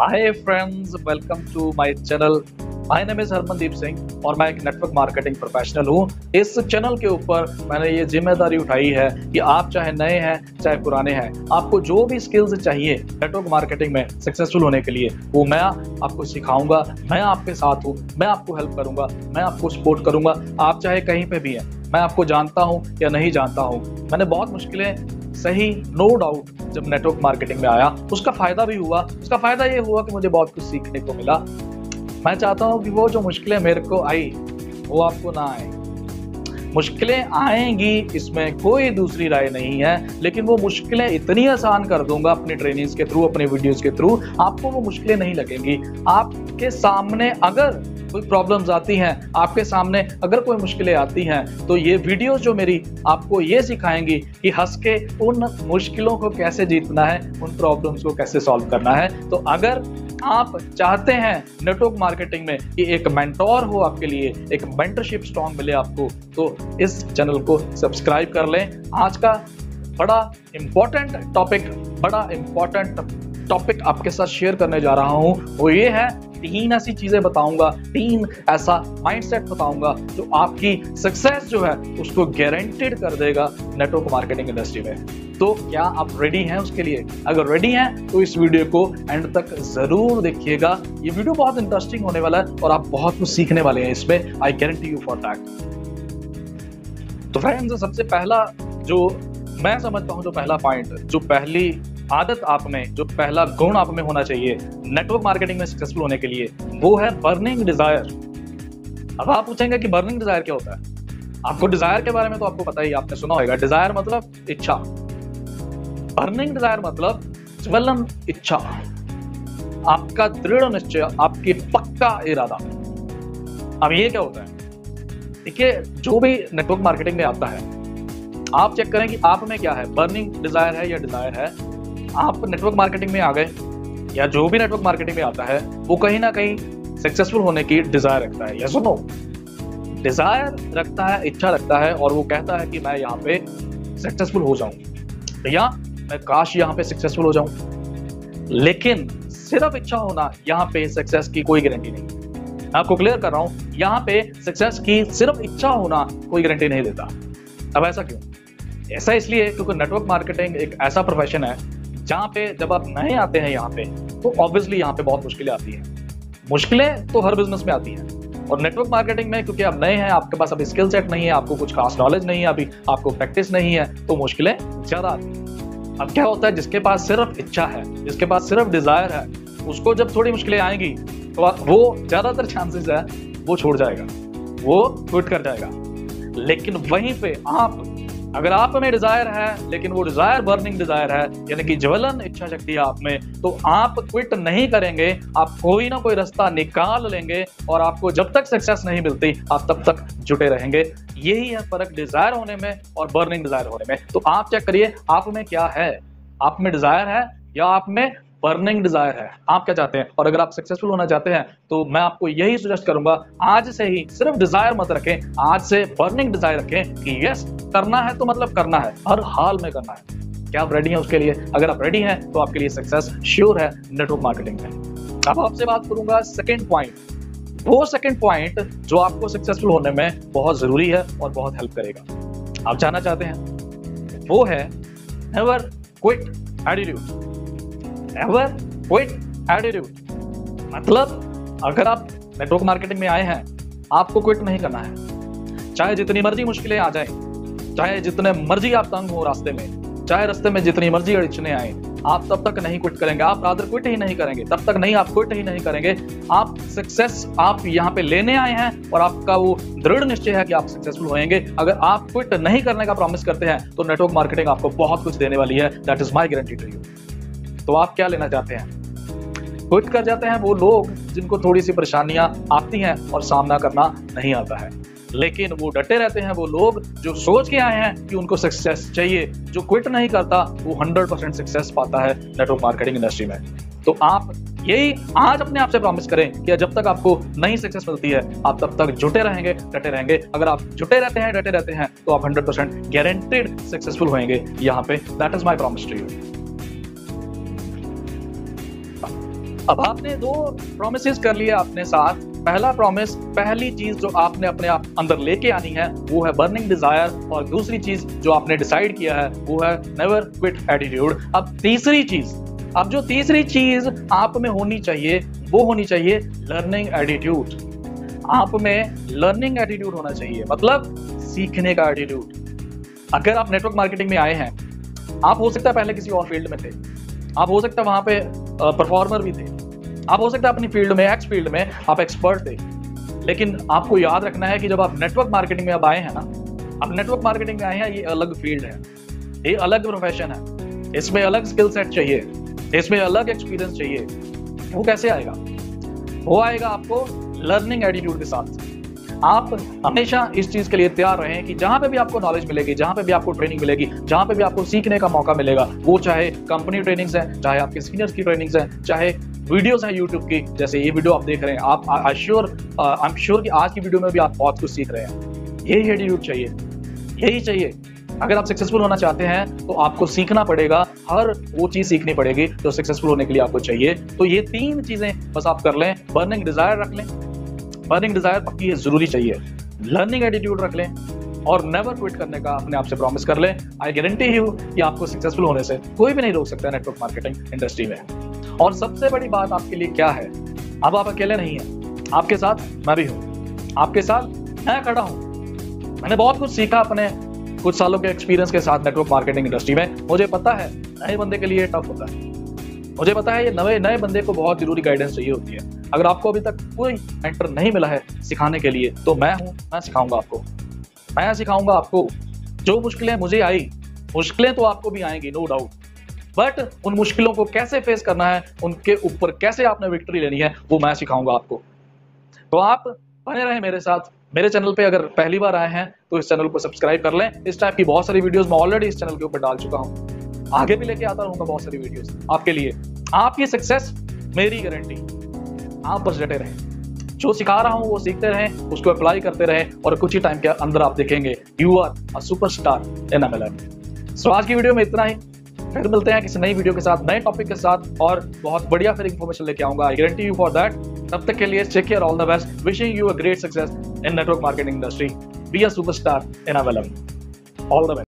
Hi friends welcome to my channel my name is Harmandeep Singh और मैं एक network marketing professional हूँ। इस चैनल के ऊपर मैंने ये ज़िम्मेदारी उठाई है कि आप चाहे नए हैं, चाहे पुराने हैं, आपको जो भी स्किल्स चाहिए नेटवर्क मार्केटिंग में सक्सेसफुल होने के लिए, वो मैं आपको सिखाऊँगा, मैं आपके साथ हूँ, मैं आपको हेल्प करूँगा, मैं आपको सपोर्ट करूँगा। आप चाहे कहीं पर भी हैं मैं आपको जानता हूँ या नहीं जानता हूँ। मैंने बहुत मुश्किलें, सही नो डाउट जब नेटवर्क मार्केटिंग में आया, उसका फ़ायदा भी हुआ। उसका फ़ायदा ये हुआ कि मुझे बहुत कुछ सीखने को मिला। मैं चाहता हूँ कि वो जो मुश्किलें मेरे को आई, वो आपको ना आए। मुश्किलें आएँगी, इसमें कोई दूसरी राय नहीं है, लेकिन वो मुश्किलें इतनी आसान कर दूँगा अपनी ट्रेनिंग्स के थ्रू अपने वीडियोस के थ्रू आपको वो मुश्किलें नहीं लगेंगी। आपके सामने अगर कोई प्रॉब्लम्स आती हैं आपके सामने अगर कोई मुश्किलें आती हैं तो ये वीडियोस जो मेरी आपको ये सिखाएँगी कि हंस के उन मुश्किलों को कैसे जीतना है, उन प्रॉब्लम्स को कैसे सॉल्व करना है। तो अगर आप चाहते हैं नेटवर्क मार्केटिंग में कि एक मेंटोर हो आपके लिए, एक मेंटरशिप स्ट्रॉन्ग मिले आपको तो इस चैनल को सब्सक्राइब कर लें। आज का बड़ा इंपॉर्टेंट टॉपिक बड़ा इंपॉर्टेंट टॉपिक आपके साथ शेयर करने जा रहा हूँ, वो ये है, तीन ऐसी चीज़ें बताऊँगा, तीन ऐसा माइंडसेट बताऊँगा जो आपकी सक्सेस जो है, उसको गारंटेड कर देगा नेटवर्क मार्केटिंग इंडस्ट्री में। तो क्या आप रेडी हैं उसके लिए? अगर रेडी हैं तो इस वीडियो को एंड तक ज़रूर देखिएगा। ये वीडियो बहुत इंटरेस्टिंग होने वाला है और आप बहुत कुछ सीखने वाले हैं इसमें I guarantee you for that तो फ्रेंड्स सबसे पहला जो मैं समझता हूँ, जो पहला पॉइंट जो पहली आदत आप में, जो पहला गुण आप में होना चाहिए नेटवर्क मार्केटिंग में सक्सेसफुल होने के लिए, वो है बर्निंग डिज़ायर अब आप पूछेंगे कि बर्निंग डिज़ायर क्या होता है? आपको डिज़ायर के बारे में तो आपको पता ही, आपने सुना होगा डिज़ायर मतलब इच्छा. बर्निंग डिज़ायर मतलब ज्वलन इच्छा. आपका दृढ़ निश्चय, आपकी पक्का इरादा. अब ये क्या होता है? देखिए, जो भी नेटवर्क मार्केटिंग में आता है, आप चेक करें कि आप में क्या है? बर्निंग डिज़ायर है या डिज़ायर है? आप नेटवर्क मार्केटिंग में आ गए, या जो भी नेटवर्क मार्केटिंग में आता है, वो कहीं ना कहीं सक्सेसफुल होने की डिज़ायर रखता है। या सुनो डिज़ायर रखता है, इच्छा रखता है, और वो कहता है कि मैं यहाँ पे सक्सेसफुल हो जाऊँ। या मैं काश यहाँ पे सक्सेसफुल हो जाऊँ। लेकिन सिर्फ़ इच्छा होना, यहाँ पे सक्सेस की कोई गारंटी नहीं। मैं आपको क्लियर कर रहा हूँ, यहाँ पे सक्सेस की सिर्फ़ इच्छा होना कोई गारंटी नहीं देता। अब ऐसा क्यों? ऐसा इसलिए क्योंकि नेटवर्क मार्केटिंग एक ऐसा प्रोफेशन है जहाँ पे जब आप नए आते हैं यहाँ पे तो ऑब्वियसली यहाँ पे बहुत मुश्किलें आती हैं। मुश्किलें तो हर बिज़नेस में आती हैं। और नेटवर्क मार्केटिंग में, क्योंकि आप नए हैं, आपके पास अभी स्किल सेट नहीं है, आपको कुछ खास नॉलेज नहीं है, अभी आपको प्रैक्टिस नहीं है तो मुश्किलें ज़्यादा आती हैं। अब क्या होता है, जिसके पास सिर्फ़ इच्छा है, जिसके पास सिर्फ़ डिज़ायर है, उसको जब थोड़ी मुश्किलें आएँगी तो वो ज़्यादातर चांसेस है, वो छोड़ जाएगा, वो क्विट कर जाएगा। लेकिन वहीं पे आप अगर आप में डिज़ायर है, लेकिन वो डिज़ायर बर्निंग डिज़ायर है, यानी कि ज्वलन, इच्छा शक्ति आप में तो आप क्विट नहीं करेंगे, आप कोई ना कोई रास्ता निकाल लेंगे और आपको जब तक सक्सेस नहीं मिलती, आप तब तक जुटे रहेंगे। यही है फ़र्क डिज़ायर होने में और बर्निंग डिज़ायर होने में। तो आप चेक करिए, आप में क्या है? आप में डिज़ायर है या आप में बर्निंग डिज़ायर है। आप क्या चाहते हैं? और अगर आप सक्सेसफुल होना चाहते हैं तो मैं आपको यही सजेस्ट करूँगा, आज से ही सिर्फ़ डिज़ायर मत रखें, आज से बर्निंग डिज़ायर रखें कि यस करना है तो मतलब करना है, हर हाल में करना है। क्या आप रेडी हैं उसके लिए? अगर आप रेडी हैं तो आपके लिए सक्सेस श्योर है नेटवर्क मार्केटिंग में अब आपसे बात करूँगा सेकेंड पॉइंट वो सेकेंड पॉइंट जो आपको सक्सेसफुल होने में बहुत ज़रूरी है और बहुत हेल्प करेगा। आप जानना चाहते हैं? वो है never quit attitude never quit attitude मतलब अगर आप नेटवर्क मार्केटिंग में आए हैं, आपको क्विट नहीं करना है। चाहे जितनी मर्ज़ी मुश्किलें आ जाए, चाहे जितने मर्ज़ी आप तंग हो रास्ते में, चाहे रास्ते में जितनी मर्ज़ी अड़चने आए, आप तब तक नहीं क्विट करेंगे। आप रादर क्विट ही नहीं करेंगे। तब तक नहीं, आप क्विट ही नहीं करेंगे। आप सक्सेस आप यहाँ पे लेने आए हैं और आपका वो दृढ़ निश्चय है कि आप सक्सेसफुल होंगे अगर आप क्विट नहीं करने का प्रॉमिस करते हैं तो नेटवर्क मार्केटिंग आपको बहुत कुछ देने वाली है। That is my guarantee to you तो आप क्या लेना चाहते हैं? क्विट कर जाते हैं वो लोग जिनको थोड़ी सी परेशानियाँ आती हैं और सामना करना नहीं आता है। लेकिन वो डटे रहते हैं वो लोग जो सोच के आए हैं कि उनको सक्सेस चाहिए, जो क्विट नहीं करता, वो 100 परसेंट सक्सेस पाता है नेटवर्क मार्केटिंग इंडस्ट्री में। तो आप यही आज अपने आप से प्रॉमिस करें कि जब तक आपको नई सक्सेस मिलती है, आप तब तक जुटे रहेंगे, डटे रहेंगे। अगर आप जुटे रहते हैं, डटे रहते हैं तो आप 100 परसेंट गारंटेड सक्सेसफुल होंगे यहाँ पे। That is my promise to you अब आपने दो प्रोमिस कर लिए अपने साथ। पहला प्रॉमिस पहली चीज़ जो आपने अपने आप अंदर लेके आनी है, वो है बर्निंग डिज़ायर और दूसरी चीज़ जो आपने डिसाइड किया है, वो है नेवर क्विट एटीट्यूड अब तीसरी चीज़, अब जो तीसरी चीज़ आप में होनी चाहिए, वो होनी चाहिए लर्निंग एटीट्यूड आप में लर्निंग एटीट्यूड होना चाहिए मतलब सीखने का एटीट्यूड अगर आप नेटवर्क मार्केटिंग में आए हैं, आप हो सकता है पहले किसी और फ़ील्ड में थे। आप हो सकता है वहाँ पे परफॉर्मर भी थे। आप हो सकता है अपनी फ़ील्ड में एक्स फ़ील्ड में आप एक्सपर्ट थे। लेकिन आपको याद रखना है कि जब आप नेटवर्क मार्केटिंग में अब आए हैं ना आप नेटवर्क मार्केटिंग में आए हैं, ये अलग फ़ील्ड है। ये अलग प्रोफेशन है। इसमें अलग स्किल सेट चाहिए। इसमें अलग एक्सपीरियंस चाहिए। वो कैसे आएगा? वो आएगा आपको लर्निंग एटीट्यूड के साथ। आप हमेशा इस चीज़ के लिए तैयार रहें कि जहाँ पे भी आपको नॉलेज मिलेगी, जहाँ पे भी आपको ट्रेनिंग मिलेगी, जहाँ पे भी आपको सीखने का मौका मिलेगा, वो चाहे कंपनी ट्रेनिंग्स है, चाहे आपके सीनियर्स की ट्रेनिंग्स है, चाहे वीडियोस हैं यूट्यूब की, जैसे ये वीडियो आप देख रहे हैं, आप I sure I am sure कि आज की वीडियो में भी आप बहुत कुछ सीख रहे हैं। यही एटीट्यूड चाहिए। यही चाहिए। अगर आप सक्सेसफुल होना चाहते हैं तो आपको सीखना पड़ेगा, हर वो चीज़ सीखनी पड़ेगी जो सक्सेसफुल होने के लिए आपको चाहिए। तो ये तीन चीज़ें बस आप कर लें बर्निंग डिज़ायर रख लें। बर्निंग डिज़ायर पक्की ज़रूरी चाहिए। लर्निंग एटीट्यूड रख लें और नेवर क्विट करने का अपने आप से प्रॉमिस कर लें। आई गारंटी यू कि आपको सक्सेसफुल होने से कोई भी नहीं रोक सकता नेटवर्क मार्केटिंग इंडस्ट्री में। और सबसे बड़ी बात आपके लिए क्या है? अब आप अकेले नहीं हैं। आपके साथ मैं भी हूँ। आपके साथ मैं खड़ा हूँ। मैंने बहुत कुछ सीखा अपने कुछ सालों के एक्सपीरियंस के साथ नेटवर्क मार्केटिंग इंडस्ट्री में। मुझे पता है, नए बंदे के लिए टफ होता है। मुझे पता है ये नए नए बंदे को बहुत ज़रूरी गाइडेंस चाहिए होती है। अगर आपको अभी तक कोई मेंटर नहीं मिला है सिखाने के लिए तो मैं हूँ, मैं सिखाऊँगा आपको। मैं सिखाऊँगा आपको। जो मुश्किलें मुझे आई, मुश्किलें तो आपको भी आएँगी नो डाउट बट उन मुश्किलों को कैसे फेस करना है, उनके ऊपर कैसे आपने विक्ट्री लेनी है, वो मैं सिखाऊँगा आपको। तो आप बने रहे मेरे साथ। मेरे चैनल पे अगर पहली बार आए हैं तो इस चैनल को सब्सक्राइब कर लें। इस टाइप की बहुत सारी वीडियोस मैं ऑलरेडी इस चैनल के ऊपर डाल चुका हूँ। आगे भी लेके आता रहूँगा बहुत सारी वीडियोस आपके लिए। आपकी सक्सेस मेरी गारंटी आप बस डटे रहें। जो सिखा रहा हूँ, वो सीखते रहें, उसको अप्लाई करते रहें और कुछ ही टाइम के अंदर आप देखेंगे you are a superstar in MLM so आज की वीडियो में इतना ही। फिर मिलते हैं किसी नई वीडियो के साथ, नए टॉपिक के साथ और बहुत बढ़िया फिर इन्फॉर्मेशन लेके आऊँगा। I guarantee you for that तब तक के लिए take care all the best wishing you a great success in network marketing industry be a superstar in MLM all the best